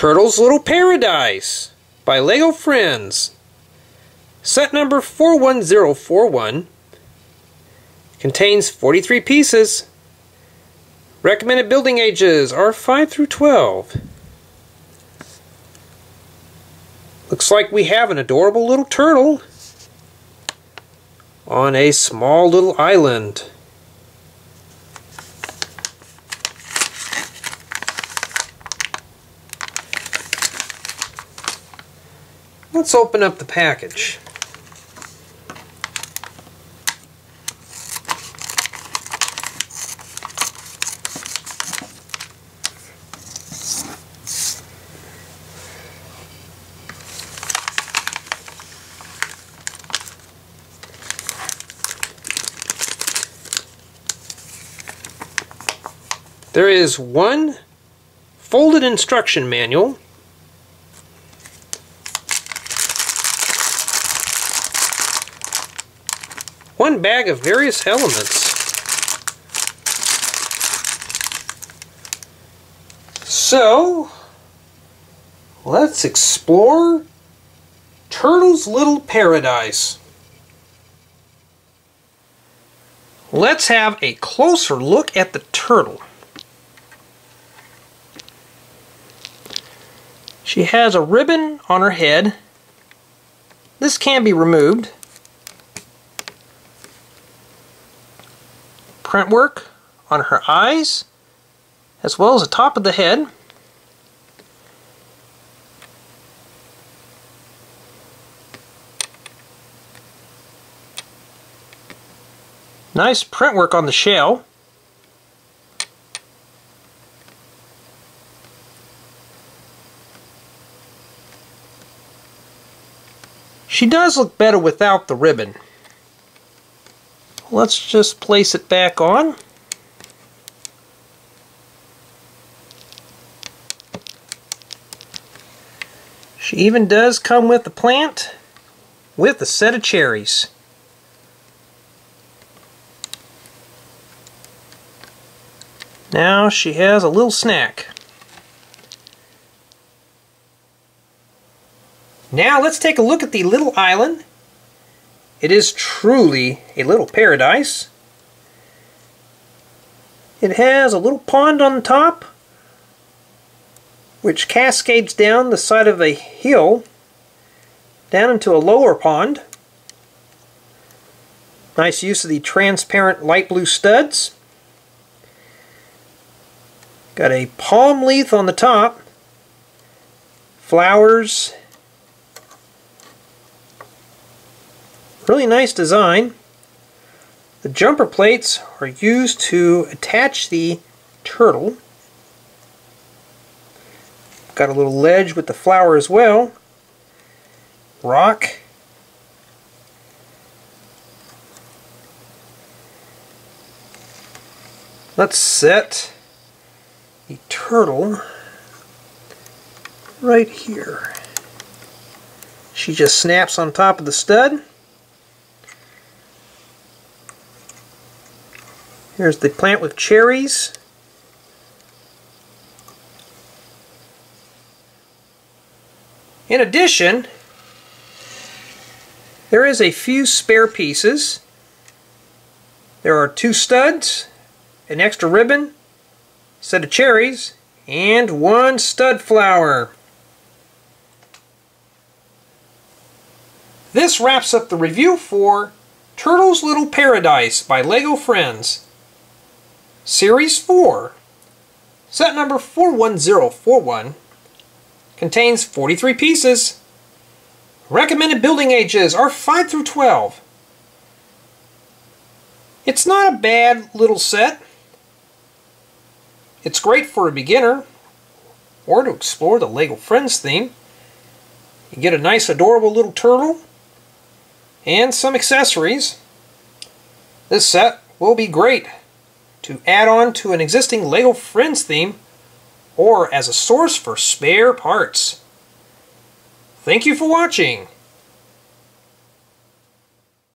Turtle's Little Paradise by Lego Friends. Set number 41041 contains 43 pieces. Recommended building ages are 5 through 12. Looks like we have an adorable little turtle on a small little island. Let's open up the package. There is one folded instruction manual one bag of various elements. So, let's explore Turtle's Little Paradise. Let's have a closer look at the turtle. She has a ribbon on her head. This can be removed. Print work on her eyes as well as the top of the head. Nice print work on the shell. She does look better without the ribbon. Let's just place it back on. She even does come with the plant with a set of cherries. Now she has a little snack. Now let's take a look at the little island it is truly a little paradise. It has a little pond on top which cascades down the side of a hill down into a lower pond. Nice use of the transparent light blue studs. Got a palm leaf on the top, flowers Really nice design. The jumper plates are used to attach the turtle. Got a little ledge with the flower as well. Rock. Let's set the turtle right here. She just snaps on top of the stud. Here's the plant with cherries. In addition, there is a few spare pieces. There are two studs, an extra ribbon, set of cherries, and one stud flower. This wraps up the review for Turtle's Little Paradise by LEGO Friends. Series 4, set number 41041, contains 43 pieces. Recommended building ages are 5 through 12. It's not a bad little set. It's great for a beginner or to explore the LEGO Friends theme. You get a nice adorable little turtle and some accessories. This set will be great to add on to an existing LEGO Friends theme or as a source for spare parts. Thank you for watching.